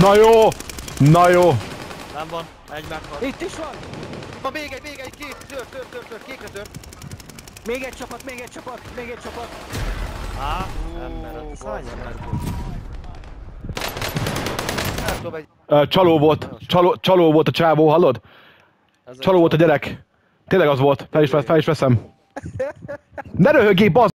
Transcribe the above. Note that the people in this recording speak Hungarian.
Na jó! Na jó! Nem van, egy meghalt. Itt is van! Van még egy, még egy, két, tör, tör, tör, tör, kékre tör. Még egy csapat, még egy csapat, még egy csapat! Á, ember, hát ez hány ember volt? Nem tudom, egy... Ö, Csaló volt. Csaló, csaló volt a csávó, hallod? Ez Csaló volt a gyerek. Tényleg az volt. Fel is, fel is veszem. Ne röhögjél, bazd